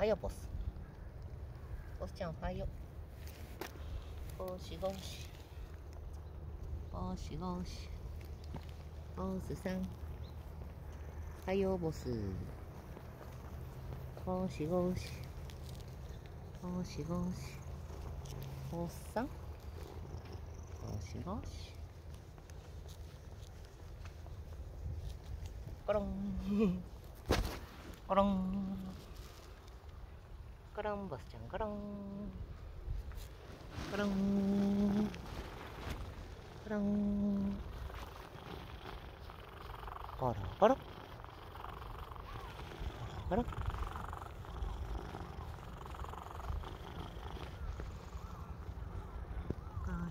はよボス。ボスちゃんおはよゴーシゴーシ。ゴーシゴーシ。ボスさん。はよボス。ゴーシゴーシ。ゴーシゴーシ。ボスさん。ゴーシゴーシ。コロン。コロン。カランバスちゃんカランカランカランカラカラカラカラ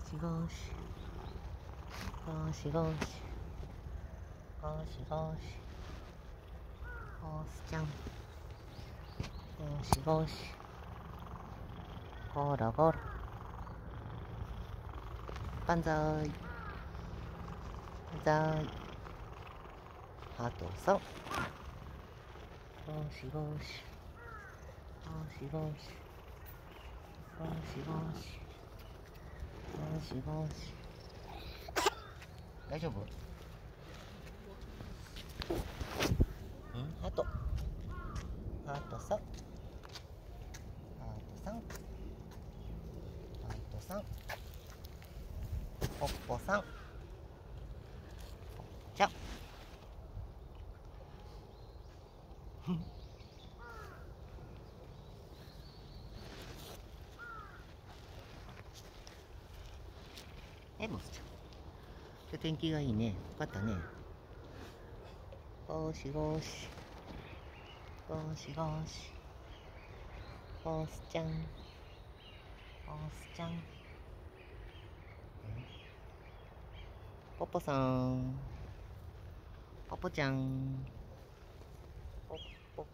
しがしがしがしがしがしがしちゃんがしがしゴロゴロ。万歳。万歳。あと3ゴシゴシゴシゴシゴシゴシゴシゴシ大丈夫？うん？あと。あと3あと3あと3ポッポさん。じゃ。えボスちゃん。今日天気がいいね。よかったね。ゴシゴシ。ゴシゴシ。ゴスちゃん。ゴスちゃん。ポポさん。ポポちゃん。ポッポ。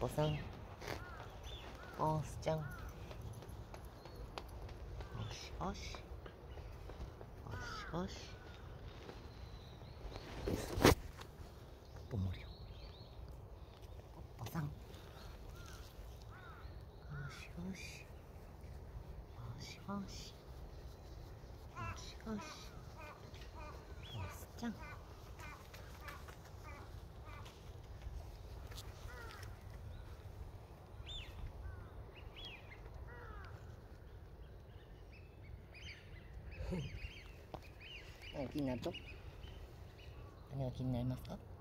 ポポさん。おーすちゃん。よしよし。よしよし。ポモリオポポさん。よしよし。よしよし。ゴシゴシゴスちゃん。何が気になると。何が気になりますか？